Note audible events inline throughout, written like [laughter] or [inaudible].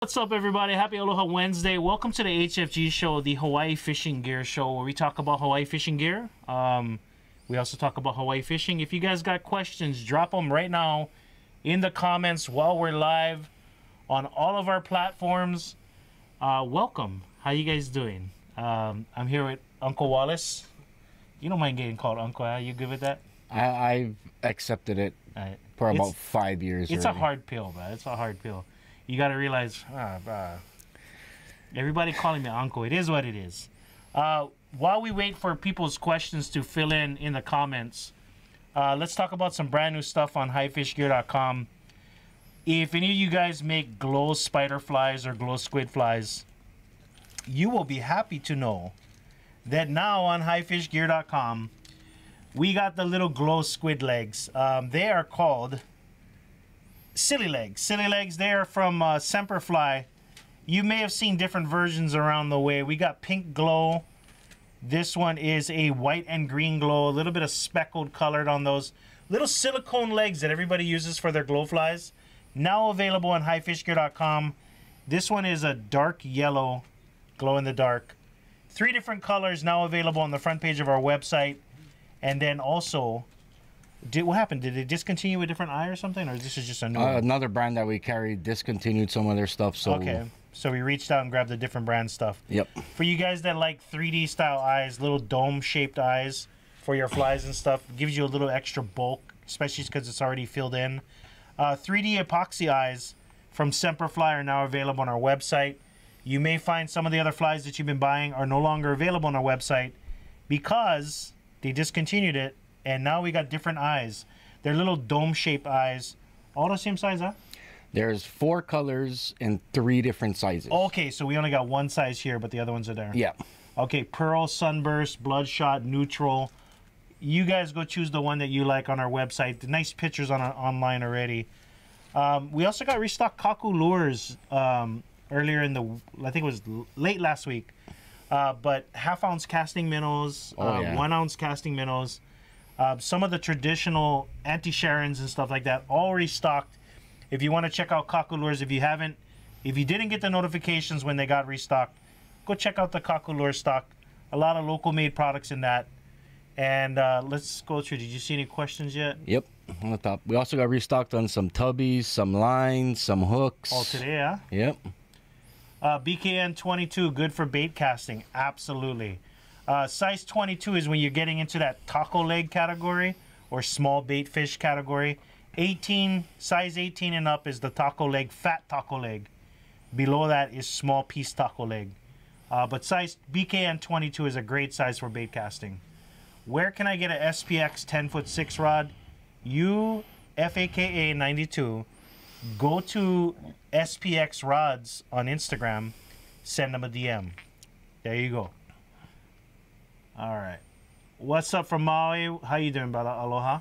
What's up, everybody? Happy Aloha Wednesday. Welcome to the HFG show, the Hawaii Fishing Gear Show, where we talk about Hawaii fishing gear. Um, we also talk about Hawaii fishing. If you guys got questions, drop them right now in the comments while we're live on all of our platforms. Uh, welcome. How you guys doing? Um, I'm here with Uncle Wallace. You don't mind getting called Uncle, huh? You good with that? I, I've accepted it for about five years. It's a hard pill, man. It's a hard pill. You got to realize, ah, bruh. everybody calling me uncle. It is what it is. Uh, while we wait for people's questions to fill in in the comments, uh, let's talk about some brand new stuff on hifishgear.com. If any of you guys make glow spider flies or glow squid flies, you will be happy to know that now on hifishgear.com, we got the little glow squid legs. Um, they are called Silly Legs. Silly Legs, they are from uh, Semperfli. You may have seen different versions around the way. We got pink glow. This one is a white and green glow, a little bit of speckled colored on those little silicone legs that everybody uses for their glow flies. Now available on hifishgear.com. This one is a dark yellow, glow in the dark. Three different colors now available on the front page of our website. And then also, did what happened? Did they discontinue a different eye or something, or this is just a new Uh, one? another brand that we carry discontinued some of their stuff. So Okay, so we reached out and grabbed the different brand stuff. Yep. For you guys that like 3D style eyes, little dome shaped eyes for your flies and stuff, gives you a little extra bulk, especially because it's already filled in. Uh, 3D epoxy eyes from Semperfli are now available on our website. You may find some of the other flies that you've been buying are no longer available on our website because they discontinued it, and now we got different eyes. They're little dome shaped eyes, all the same size, huh? There's four colors and three different sizes. Okay, so we only got one size here, but the other ones are there. Yeah. Okay, Pearl, Sunburst, Bloodshot, Neutral. You guys go choose the one that you like on our website. The nice pictures on our, online already. Um, we also got restocked Kaku lures um, earlier in the, I think it was late last week. Uh, but half ounce casting minnows, Oh, uh, yeah. one ounce casting minnows, uh, some of the traditional anti Sharons and stuff like that, all restocked. If you want to check out Kaku lures, if you haven't, if you didn't get the notifications when they got restocked, go check out the Kaku lure stock. A lot of local made products in that. And uh, let's go through. Did you see any questions yet? Yep. On the top. We also got restocked on some tubbies, some lines, some hooks. All today, yeah. Yep. Uh, BKN 22, good for bait casting. Absolutely. Uh, size 22 is when you're getting into that taco leg category or small bait fish category. 18, size 18 and up is the taco leg, fat taco leg. Below that is small piece taco leg. Uh, but size BKN 22 is a great size for bait casting. Where can I get a SPX 10 foot 6 rod? You FAKA 92 go to SPX Rods on Instagram, send them a DM. There you go. All right. What's up from Maui? How you doing, brother? Aloha.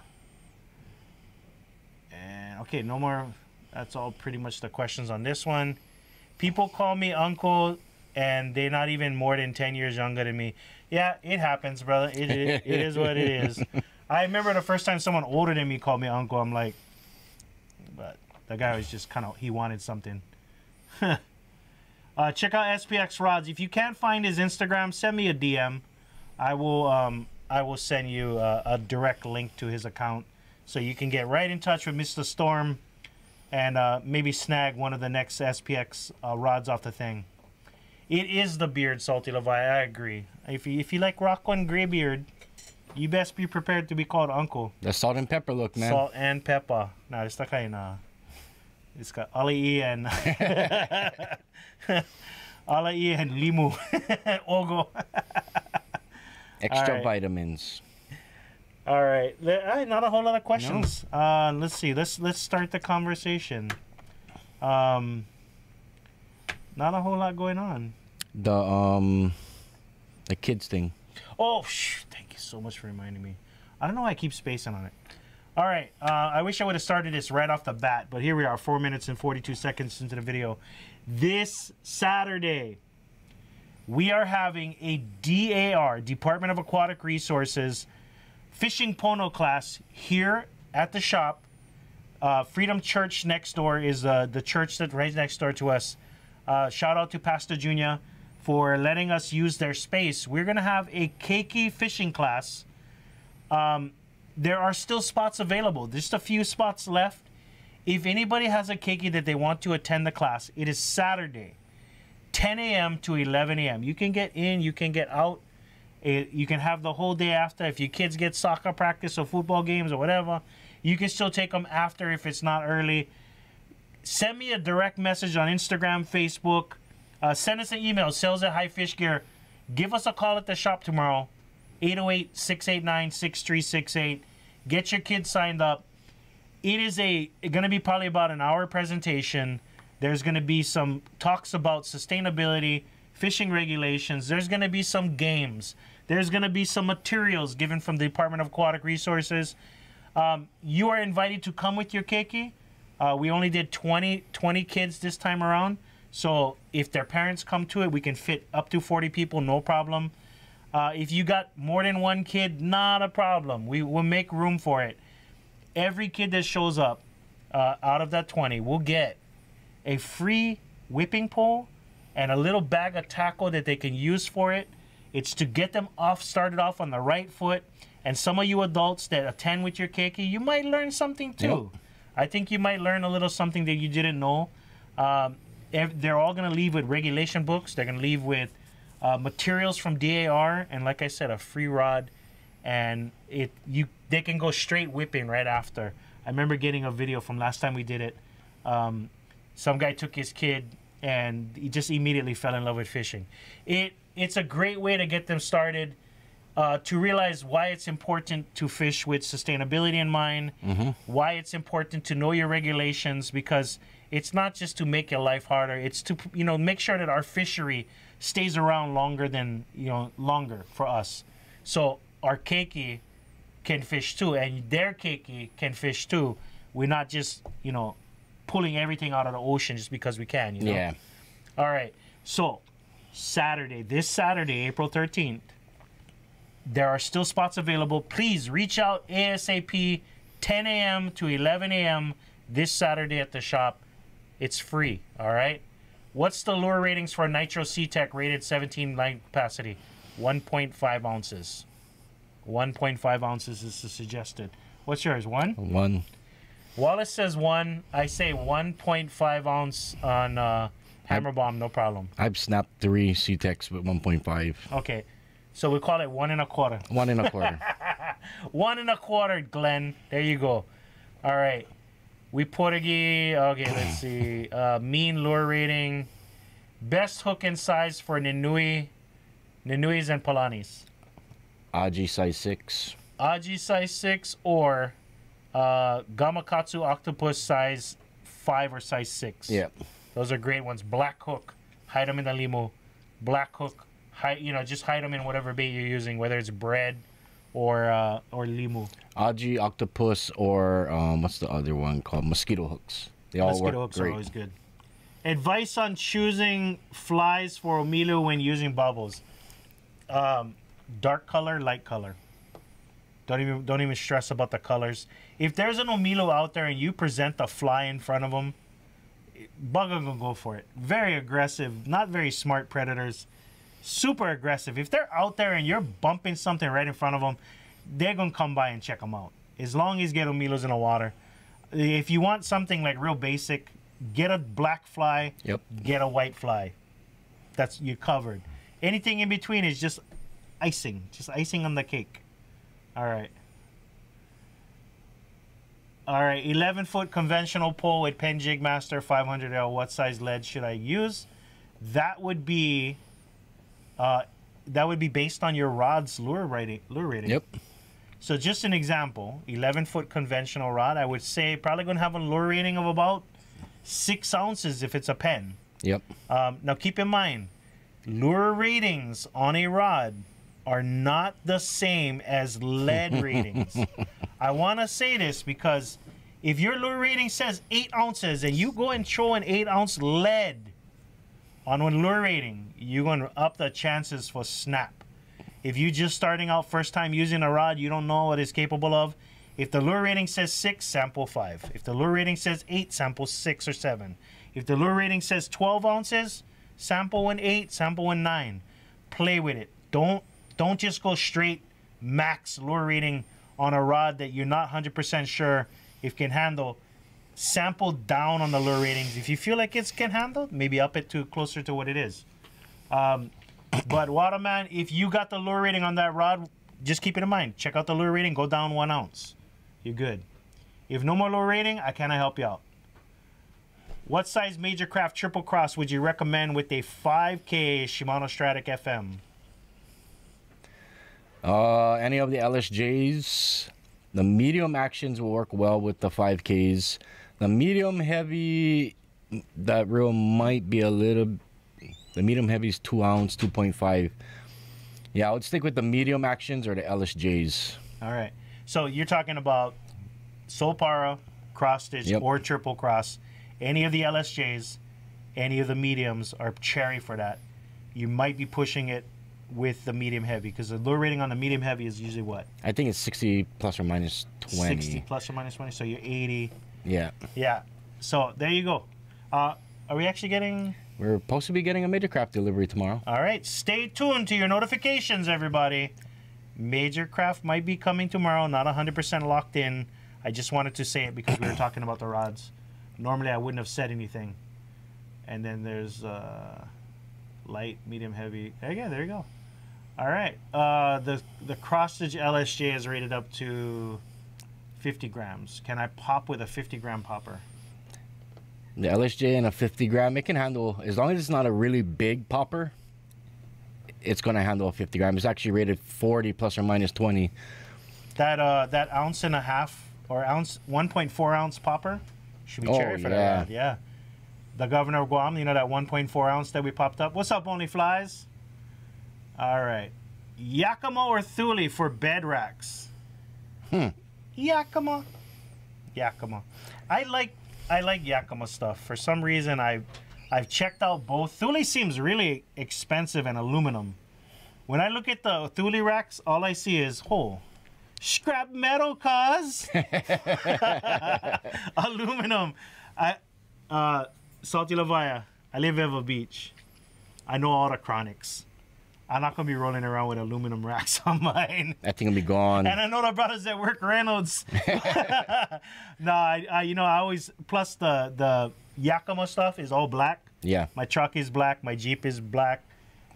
And okay, no more. That's all pretty much the questions on this one. People call me uncle, and they're not even more than ten years younger than me. Yeah, it happens, brother. It, it, it is what it is. [laughs] I remember the first time someone older than me called me uncle. I'm like, but the guy was just kind of he wanted something. [laughs] uh, check out SPX Rods. If you can't find his Instagram, send me a DM. I will um, I will send you a, a direct link to his account so you can get right in touch with Mr. Storm and uh, maybe snag one of the next SPX uh, rods off the thing. It is the beard, Salty Levi. I agree. If you, if you like rock one gray beard, you best be prepared to be called uncle. The salt and pepper look, man. Salt and pepper. Nah, it's not kayo na. It's got alai and [laughs] [laughs] alai and limu. [laughs] Ogo. Extra vitamins. all right. all right Not a whole lot of questions. Uh, let's see. Let's let's start the conversation. Um, not a whole lot going on. The um, the kids thing. Oh, shh, thank you so much for reminding me. I don't know why I keep spacing on it. All right, uh, I wish I would have started this right off the bat, but here we are, four minutes and 42 seconds into the video. This Saturday, we are having a DAR, Department of Aquatic Resources, fishing pono class here at the shop. Uh, Freedom Church next door is uh, the church that right next door to us. Uh, shout out to Pastor Junior for letting us use their space. We're gonna have a keiki fishing class. Um, there are still spots available. Just a few spots left. If anybody has a keiki that they want to attend the class, it is Saturday, 10 a.m. to 11 a.m. You can get in, you can get out. You can have the whole day after. If your kids get soccer practice or football games or whatever, you can still take them after if it's not early. Send me a direct message on Instagram, Facebook. Uh, send us an email, sales at High Fish Gear. Give us a call at the shop tomorrow, 808 689 6368. Get your kids signed up. It is a going to be probably about an hour presentation. There's going to be some talks about sustainability, fishing regulations. There's going to be some games. There's going to be some materials given from the Department of Aquatic Resources. Um, you are invited to come with your keiki. Uh, we only did 20, 20 kids this time around. So if their parents come to it, we can fit up to 40 people, no problem. Uh, if you got more than one kid, not a problem. We will make room for it. Every kid that shows up uh, out of that 20 will get a free whipping pole and a little bag of tackle that they can use for it. It's to get them off, started off on the right foot. And some of you adults that attend with your keiki, you might learn something too. Yep. I think you might learn a little something that you didn't know. Um, they're all going to leave with regulation books. They're going to leave with uh, materials from DAR, and like I said, a free rod. And it you they can go straight whipping right after. I remember getting a video from last time we did it. Um, some guy took his kid and he just immediately fell in love with fishing. It it's a great way to get them started. Uh, to realize why it's important to fish with sustainability in mind, why it's important to know your regulations, because it's not just to make your life harder. It's to you know make sure that our fishery stays around longer than you know longer for us. So our keiki can fish too, and their keiki can fish too. We're not just you know pulling everything out of the ocean just because we can. You know. Yeah. All right. So, Saturday, this Saturday, April 13th, there are still spots available. Please reach out ASAP 10 a.m. to 11 a.m. this Saturday at the shop. It's free. All right. What's the lure ratings for Nitro C-Tech rated 17 line capacity? 1.5 ounces. 1.5 ounces is the suggested. What's yours? One? One. Wallace says one. I say 1.5 ounce on uh, Hammer Bomb, no problem. I've snapped three C-Tex with 1.5. Okay. So we call it one and a quarter. One and a quarter. [laughs] One and a quarter, Glenn. There you go. All right. We Portuguese. Okay, let's [clears throat] see. Uh, mean lure rating. Best hook and size for Ninui, Ninuis and Polanis. Aji size 6. Aji size 6 or uh, Gamakatsu octopus size 5 or size 6. Yeah. Those are great ones. Black hook, hide them in the limu. Black hook, hide you know just hide them in whatever bait you're using, whether it's bread or uh, or limu. Aji octopus or um, what's the other one called? Mosquito hooks. They all Mosquito work hooks are always good. Advice on choosing flies for Omilu when using bubbles. Um, dark color, light color. Don't even don't even stress about the colors. If there's an Omilu out there and you present a fly in front of them, bugger gonna go for it. Very aggressive, not very smart predators. Super aggressive. If they're out there and you're bumping something right in front of them, they're gonna come by and check them out. As long as you get Omilus in the water. If you want something like real basic, get a black fly. Yep. Get a white fly. That's you covered. Anything in between is just icing, just icing on the cake. All right. All right, 11 foot conventional pole with Penn Jig Master 500L. What size lead should I use? That would be, uh, that would be based on your rod's lure rating. Lure rating. Yep. So just an example, 11 foot conventional rod. I would say probably going to have a lure rating of about six ounces if it's a Penn. Yep. Um, now keep in mind, lure ratings on a rod are not the same as lead [laughs] readings. I want to say this because if your lure rating says eight ounces and you go and throw an eight ounce lead on one lure rating, you're going to up the chances for snap. If you're just starting out first time using a rod, you don't know what it's capable of. If the lure rating says six, sample five. If the lure rating says eight, sample six or seven. If the lure rating says 12 ounces, sample one eight, sample one nine. Play with it. Don't don't just go straight max lure rating on a rod that you're not 100% sure if can handle. Sample down on the lure ratings. If you feel like it can handle, maybe up it to closer to what it is. Um, but Waterman, if you got the lure rating on that rod, just keep it in mind. Check out the lure rating. Go down one ounce. You're good. If no more lure rating, I cannot help you out. What size Major Craft Triple Cross would you recommend with a 5K Shimano Stratic FM? Uh, any of the LSJs, the medium actions will work well with the 5Ks. The medium heavy, that reel might be a little. The medium heavy is two ounce, 2.5. Yeah, I would stick with the medium actions or the LSJs. All right. So you're talking about Solpara, cross stitch, Yep. or triple cross. Any of the LSJs, any of the mediums are cherry for that. You might be pushing it with the medium heavy because the lure rating on the medium heavy is usually what? I think it's 60 plus or minus 20. 60 plus or minus 20. So you're 80. Yeah. Yeah. So there you go. Uh, are we actually getting. We're supposed to be getting a Major Craft delivery tomorrow. All right. Stay tuned to your notifications, everybody. Major Craft might be coming tomorrow. Not 100% locked in. I just wanted to say it because we were talking about the rods. Normally, I wouldn't have said anything. And then there's uh, light, medium, heavy. There you go. There you go. All right. Uh, the the cross stitch LSJ is rated up to 50 grams. Can I pop with a 50 gram popper? The LSJ and a 50 gram, it can handle, as long as it's not a really big popper, it's going to handle a 50 gram. It's actually rated 40 plus or minus 20. That uh that ounce and a half or ounce 1.4 ounce popper should be Oh, cherry for yeah. that. Yeah. The governor of Guam, you know that 1.4 ounce that we popped up. What's up, only flies? All right. Yakima or Thule for bed racks? Hmm. Yakima. Yakima. I like I like Yakima stuff. For some reason I I've checked out both. Thule seems really expensive and aluminum. When I look at the Thule racks, all I see is oh scrap metal cuz [laughs] [laughs] aluminum. I uh Salty Lavaya. I live Ewa Beach. I know all the chronics. I'm not gonna be rolling around with aluminum racks [laughs] on mine. That thing will be gone. And I know the brothers that work Reynolds. [laughs] [laughs] no, I, I, you know, I always plus the the Yakima stuff is all black. Yeah. My truck is black. My Jeep is black.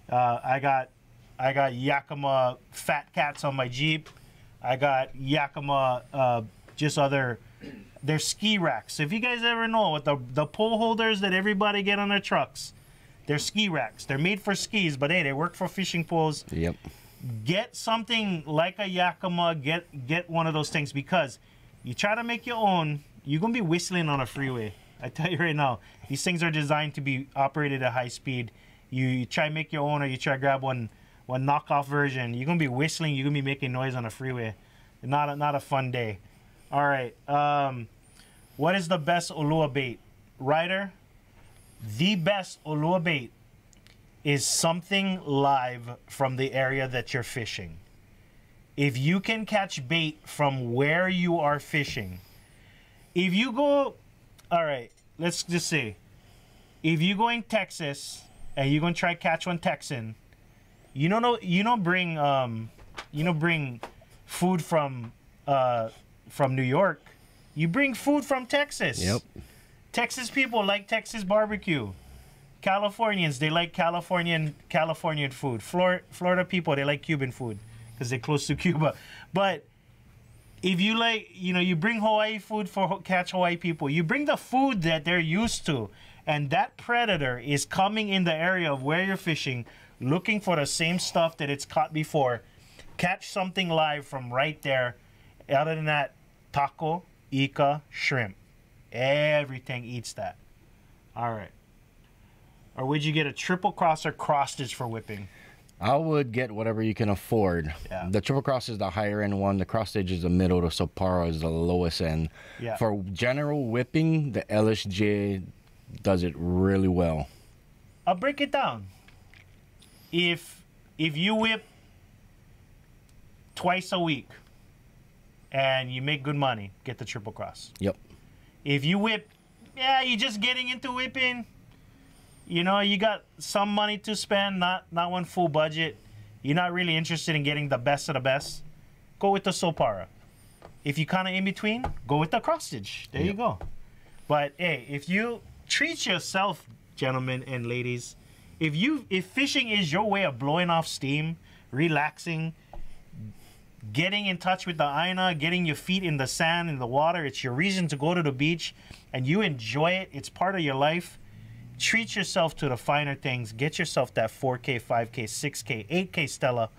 Uh, I got I got Yakima fat cats on my Jeep. I got Yakima uh, just other they're ski racks. If you guys ever know what the the pole holders that everybody get on their trucks, they're ski racks. They're made for skis, but hey, they work for fishing poles Yep. get something like a Yakima, get get one of those things because you try to make your own, you're gonna be whistling on a freeway. I tell you right now, these things are designed to be operated at high speed. You, you try to make your own, or you try to grab one one knockoff version. You're gonna be whistling. You're gonna be making noise on a freeway. Not a, not a fun day. All right. Um, what is the best ulua bait? Ryder, the best ulua bait is something live from the area that you're fishing. If you can catch bait from where you are fishing, if you go, all right, let's just say, if you go in Texas and you're gonna try catch one Texan, you don't know, you don't bring, um, you don't bring food from, uh, from New York. You bring food from Texas. Yep. Texas people like Texas barbecue. Californians they like Californian Californian food. Flor- Florida people they like Cuban food because they're close to Cuba. But if you like, you know, you bring Hawaii food for Ho- catch Hawaii people. You bring the food that they're used to, and that predator is coming in the area of where you're fishing, looking for the same stuff that it's caught before. Catch something live from right there. Other than that, taco, ika, shrimp. Everything eats that. All right. Or would you get a triple cross or cross stitch for whipping? I would get whatever you can afford. Yeah. The triple cross is the higher end one. The Crostage is the middle. The Solpara is the lowest end. Yeah. For general whipping, the LSJ does it really well. I'll break it down. If if you whip twice a week and you make good money, get the triple cross. Yep. If you whip yeah, you're just getting into whipping. You know, you got some money to spend, not not one full budget. You're not really interested in getting the best of the best. Go with the Solpara. If you kind of in between, go with the cross stitch. There you go. But hey, if you treat yourself, gentlemen and ladies, if you if fishing is your way of blowing off steam, relaxing, getting in touch with the aina, getting your feet in the sand, in the water, it's your reason to go to the beach and you enjoy it, it's part of your life. Treat yourself to the finer things. Get yourself that 4K, 5K, 6K, 8K Stella,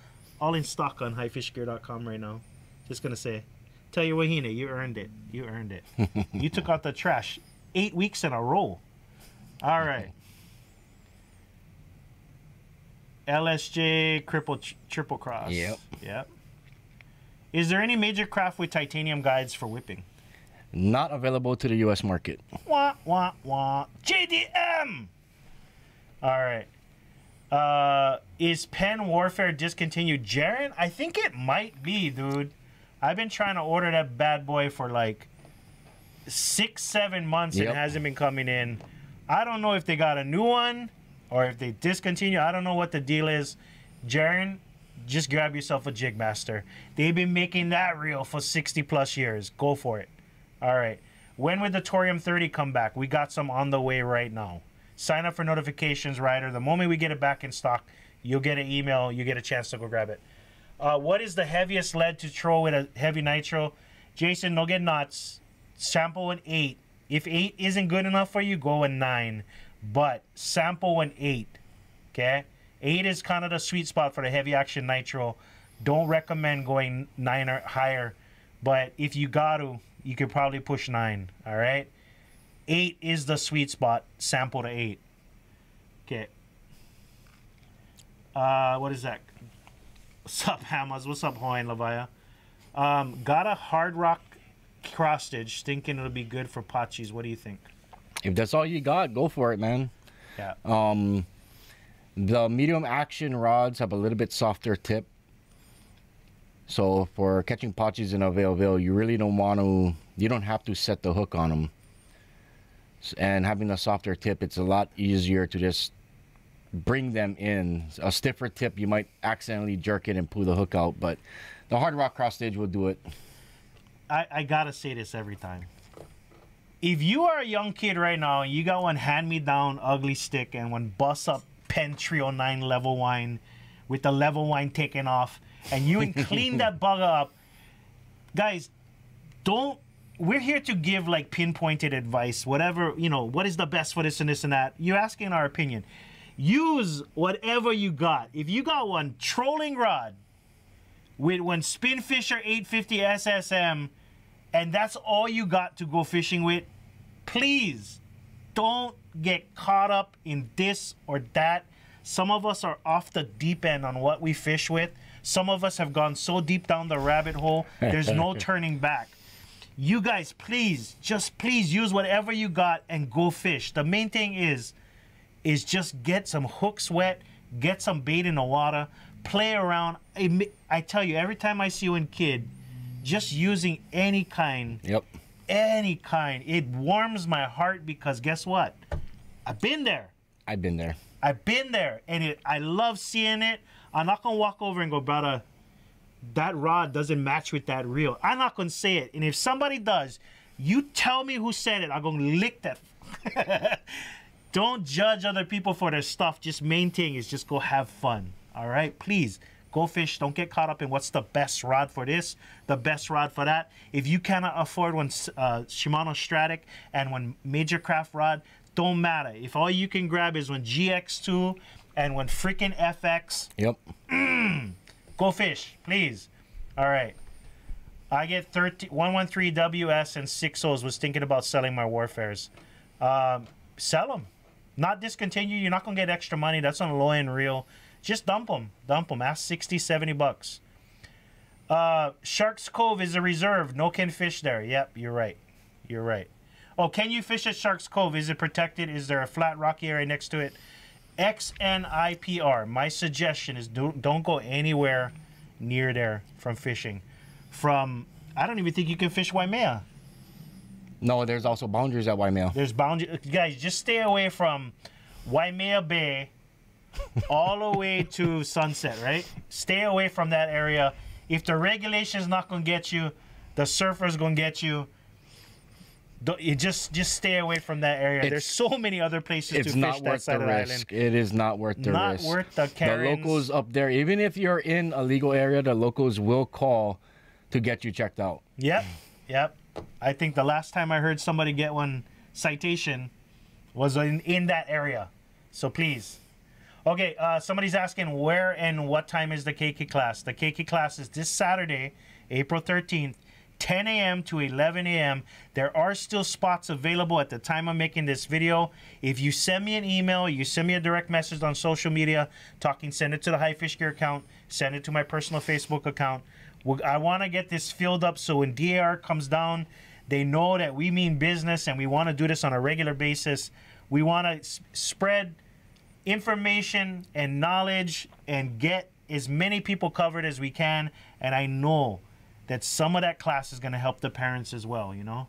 all in stock on hifishgear.com right now. Just gonna say, tell you Wahina, you earned it. You earned it. [laughs] you took out the trash eight weeks in a row. All right. LSJ cripple ch- triple cross. Yep. Yep. Is there any major craft with titanium guides for whipping? Not available to the U.S. market. Wah wah wah. JDM. All right. Uh, is Penn Warfare discontinued? Jaren, I think it might be, dude. I've been trying to order that bad boy for like six, seven months and Yep. it hasn't been coming in. I don't know if they got a new one or if they discontinue. I don't know what the deal is. Jaren, just grab yourself a jig master. They've been making that reel for 60 plus years. Go for it. All right. When would the Torium 30 come back? We got some on the way right now. Sign up for notifications, Ryder. The moment we get it back in stock, you'll get an email. You get a chance to go grab it. Uh, what is the heaviest lead to throw with a heavy nitro? Jason, no get nuts. Sample an 8. If 8 isn't good enough for you, go a 9. But sample an 8. Okay? 8 is kind of the sweet spot for the heavy action nitro. Don't recommend going 9 or higher. But if you got to, you could probably push 9. All right? 8 is the sweet spot. Sample to 8. Okay. Uh, what is that? What's up, Hammers? What's up, Hoy and Lavaya? Um, got a hard rock cross stitch. Thinking it'll be good for Pachis. What do you think? If that's all you got, go for it, man. Yeah. Um, the medium action rods have a little bit softer tip. So for catching potches in a veil veil, you really don't want to. You don't have to set the hook on them. And having a softer tip, it's a lot easier to just bring them in. A stiffer tip, you might accidentally jerk it and pull the hook out. But the hard rock Crostage will do it. I, I gotta say this every time. If you are a young kid right now and you got one hand me down Ugly Stik and one bust up Penn 309 level wine with the level wine taken off and you [laughs] and clean that bugger up, guys, don't. We're here to give like pinpointed advice, whatever, you know, what is the best for this and this and that. You're asking our opinion. Use whatever you got. If you got one trolling rod with one Spinfisher 850 SSM and that's all you got to go fishing with, please don't get caught up in this or that. Some of us are off the deep end on what we fish with. Some of us have gone so deep down the rabbit hole, there's no [laughs] turning back. You guys, please, just please use whatever you got and go fish. The main thing is, is just get some hooks wet, get some bait in the water, play around. I tell you, every time I see you in kid, just using any kind, Yep. any kind, it warms my heart because guess what? I've been there. I've been there. I've been there, and it. I love seeing it. I'm not gonna walk over and go, brother. That rod doesn't match with that reel. I'm not gonna say it, and if somebody does, you tell me who said it. I'm gonna lick that. [laughs] Don't judge other people for their stuff. Just main thing is just go have fun. All right, please go fish. Don't get caught up in what's the best rod for this, the best rod for that. If you cannot afford one uh, Shimano Stratic and one Major Craft rod, don't matter. If all you can grab is one GX2 and one freaking FX, Yep. go fish, please. All right. I get 13, 113 WS and 6 O's was thinking about selling my Warfares. Um, sell them. Not discontinue. You're not going to get extra money. That's on a low end reel. Just dump them. Dump them. Ask 60, 70 bucks. Uh, Sharks Cove is a reserve. No can fish there. Yep, you're right. You're right. Oh, can you fish at Sharks Cove? Is it protected? Is there a flat rocky area next to it? XNIPR. My suggestion is don't don't go anywhere near there from fishing. From I don't even think you can fish Waimea. No, there's also boundaries at Waimea. There's boundaries. Guys, just stay away from Waimea Bay [laughs] all the way to Sunset, right? Stay away from that area. If the regulation's not going to get you, the surfer's going to get you. Don't, you just just stay away from that area. There's so many other places It's to not fish that worth side the of the risk. island. It is not worth the Not risk. worth the the locals up there, even if you're in a legal area, the locals will call to get you checked out. Yep, yep. I think the last time I heard somebody get one citation was in, in that area. So please. Okay, uh, somebody's asking where and what time is the keiki class? The keiki class is this Saturday, April 13th, 10 a.m. to 11 a.m. There are still spots available at the time I'm making this video. If you send me an email, you send me a direct message on social media, talking, send it to the High Fish Gear account, send it to my personal Facebook account. I want to get this filled up so when DAR comes down, they know that we mean business and we want to do this on a regular basis. We want to spread information and knowledge and get as many people covered as we can. And I know that some of that class is going to help the parents as well, you know?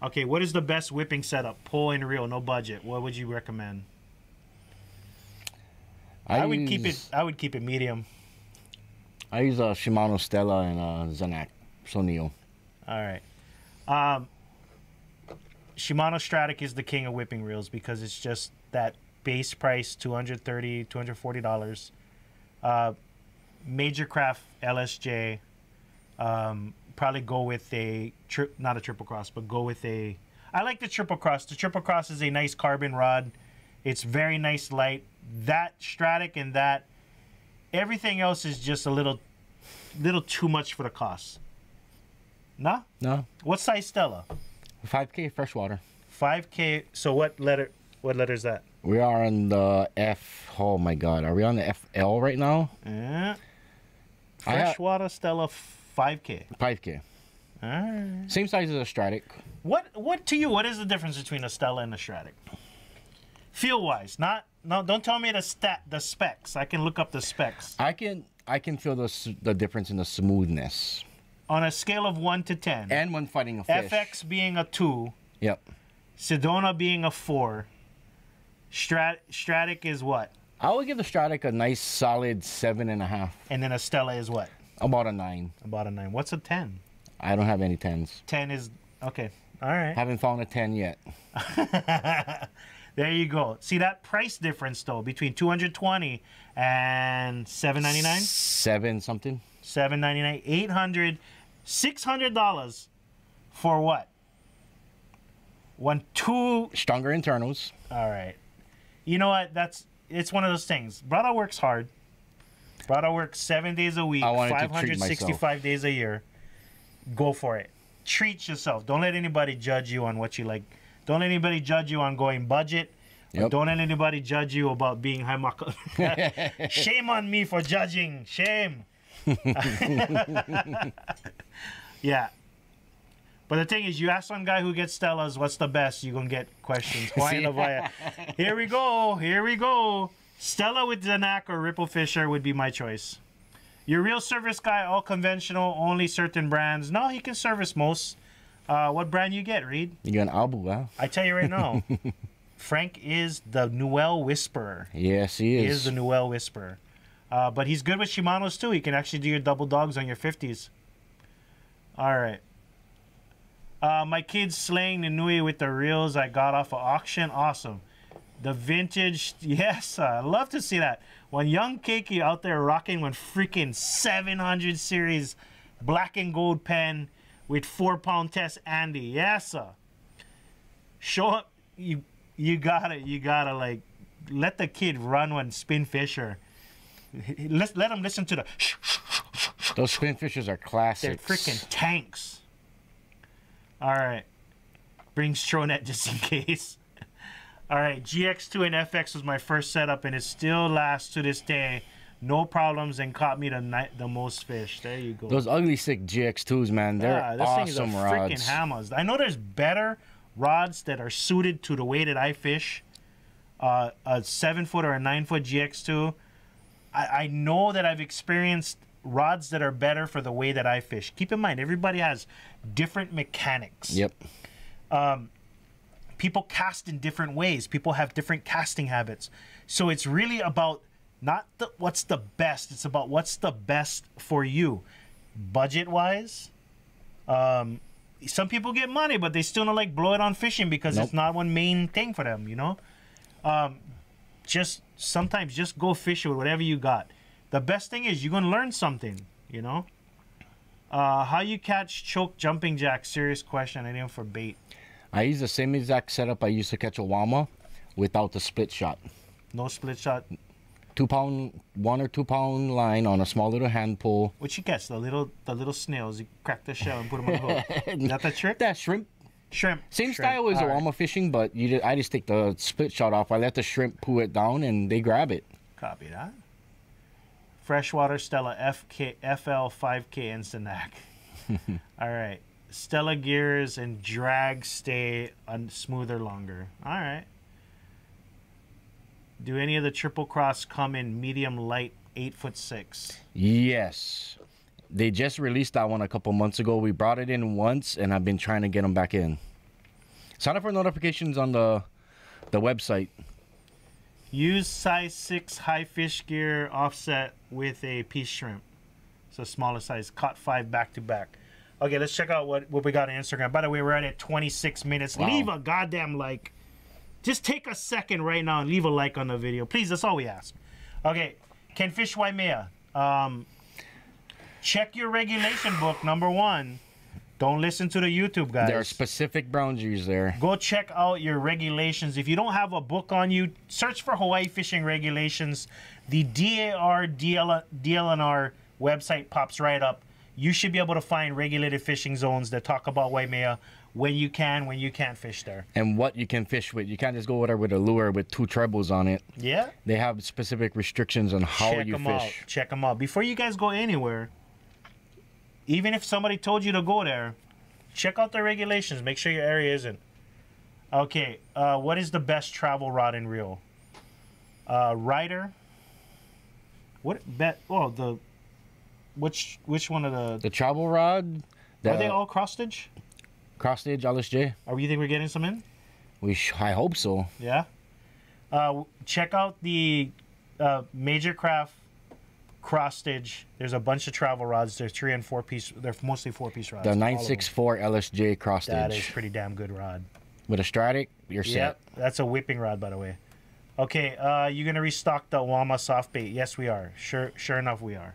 Okay, what is the best whipping setup? Pull and reel, no budget. What would you recommend? I, would keep it I would keep it medium. I use a Shimano Stella and a Zenaq Sonio. All right. Um, Shimano Stratic is the king of whipping reels because it's just that base price 230 $240. Uh, Major Craft LSJ. Um, probably go with a tri- not a triple cross, but go with a. I like the triple cross. The triple cross is a nice carbon rod. It's very nice light. That Stratic and that everything else is just a little, little too much for the cost. Nah. No, What size Stella? 5K freshwater. 5K. So what letter? What letter is that? We are on the F. Oh my God, are we on the FL right now? I ha- Freshwater Stella 5K. 5K. Alright. Same size as a Stratic. What? What to you? What is the difference between a Stella and a Stratic? Feel wise, not no. Don't tell me the stat, the specs. I can look up the specs I can I can feel the the difference in the smoothness. on a scale of one to ten. And when fighting a fish. FX being a two, Yep. Sedona being a four. Strat Stratic is what? I would give the Stratic a nice solid seven and a half. And then a Stella is what? About a nine. About a nine. What's a ten? I don't have any tens. Ten is okay. All right. Haven't found a ten yet. [laughs] There you go. See that price difference though between 220 and 799, Seven something. 799, 800, 600 dollars for what? One two. Stronger internals. All right. You know what? That's it's one of those things. Brother works hard. Brother work seven days a week, I wanted to treat 565 days a year. Go for it. Treat yourself. Don't let anybody judge you on what you like. Don't let anybody judge you on going budget. Yep. Don't let anybody judge you about being high muckle. [laughs] Shame on me for judging. Shame. [laughs] yeah. But the thing is, you ask some guy who gets Stellas, what's the best? You're going to get questions. Why See? the via? Here we go. Here we go. Stella with Zenaq or Ripple Fisher would be my choice. Your real service guy, all conventional, only certain brands. No, he can service most. Uh, what brand you get, Reed? You got an Abu, huh? I tell you right now, [laughs] Frank is the Newell Whisperer. Yes, he is. He is. is the Newell Whisperer. Uh, but he's good with Shimano's too. He can actually do your double dogs on your 50s. All right. Uh, my kid's slaying the Nui with the reels I got off of auction. Awesome. The vintage, yes, I love to see that. When young Keiki out there rocking one freaking 700 series black and gold Penn with four pound test Andy. Yes, sir. Show up. You you gotta you gotta like let the kid run one spin fisher. Let let him listen to the. Those spin fishers are classic, They're freaking tanks. All right. Brings Stronet just in [laughs] case. All right. GX2 and FX was my first setup, and it still lasts to this day. No problems and caught me the night the most fish. There you go. Those Ugly Stik GX2s, man. They're Yeah, this thing is a awesome freaking rods. hammers. I know there's better rods that are suited to the way that I fish. Uh, a seven foot or a nine foot GX2. I, I know that I've experienced rods that are better for the way that I fish. Keep in mind, everybody has different mechanics. Yep. Um, people cast in different ways. People have different casting habits. So it's really about not the, what's the best. It's about what's the best for you, budget wise. Um, some people get money, but they still don't like blow it on fishing because Nope. it's not one main thing for them. You know, um, just sometimes just go fish with whatever you got. The best thing is you're gonna learn something. You know. Uh, how you catch choke jumping jack? Serious question. I didn't for bait. I use the same exact setup I used to catch a wama without the split shot. No split shot. Two pound, one or two pound line on a small little hand pull. What you catch? The little the little snails. You crack the shell and put them on the hook. [laughs] Is that the trick? That shrimp, Shrimp. same Shrimp. style as All a right. fishing, but you just, I just take the split shot off. I let the shrimp pull it down and they grab it. Copy that. Freshwater Stella FK FL 5K Instanac. All right. Stella gears and drag stay un- smoother longer. All right. Do any of the triple cross come in medium light eight foot six? Yes. They just released that one a couple months ago. We brought it in once, and I've been trying to get them back in. Sign up for notifications on the the website. Use size six high fish gear offset with a piece shrimp. So smaller size. Caught five back to back. Okay, let's check out what, what we got on Instagram. By the way, we're at at 26 minutes. Wow. Leave a goddamn like. Just take a second right now and leave a like on the video. Please, that's all we ask. Okay, Can Fish Waimea. Um, check your regulation book, number one. Don't listen to the YouTube guys. There are specific boundaries there. Go check out your regulations. If you don't have a book on you, search for Hawaii fishing regulations. The DAR DL, DLNR website pops right up. You should be able to find regulated fishing zones that talk about Waimea when you can, when you can't fish there. And what you can fish with. You can't just go there with a lure with two trebles on it. Yeah? They have specific restrictions on how check you them fish. out. Check them out. Before you guys go anywhere, even if somebody told you to go there, check out the regulations. Make sure your area isn't. Okay, uh, what is the best travel rod and reel? Uh, Ryder. What bet? Oh, the which which one of the? The travel rod, the are they all cross stitch? Crostage LSJ. Are you think we're getting some in? We sh- I hope so. Yeah. Uh, check out the uh, Major Craft cross stitch. There's a bunch of travel rods. They're three and four piece. They're mostly four piece rods. The of them. 964 LSJ cross That is pretty damn good rod. with a Stratic. You're set. Yep, that's a whipping rod, by the way. Okay, uh, you gonna restock the Wama soft bait? Yes, we are. Sure, sure enough, we are.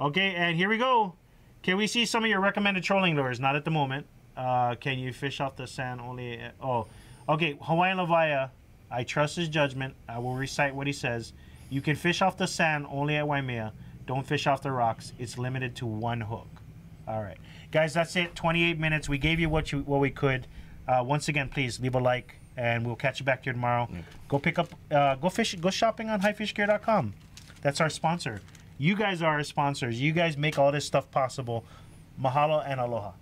Okay, and here we go. Can we see some of your recommended trolling lures? Not at the moment. Uh, can you fish off the sand only? At, oh, okay. Hawaiian Lavaya. I trust his judgment. I will recite what he says. You can fish off the sand only at Waimea. Don't fish off the rocks. It's limited to one hook. All right, guys, that's it. 28 minutes. We gave you what you what we could. Uh, once again, please leave a like, and we'll catch you back here tomorrow. Go pick up, uh, go fish, go shopping on hifishgear.com. That's our sponsor. You guys are our sponsors. You guys make all this stuff possible. Mahalo and aloha.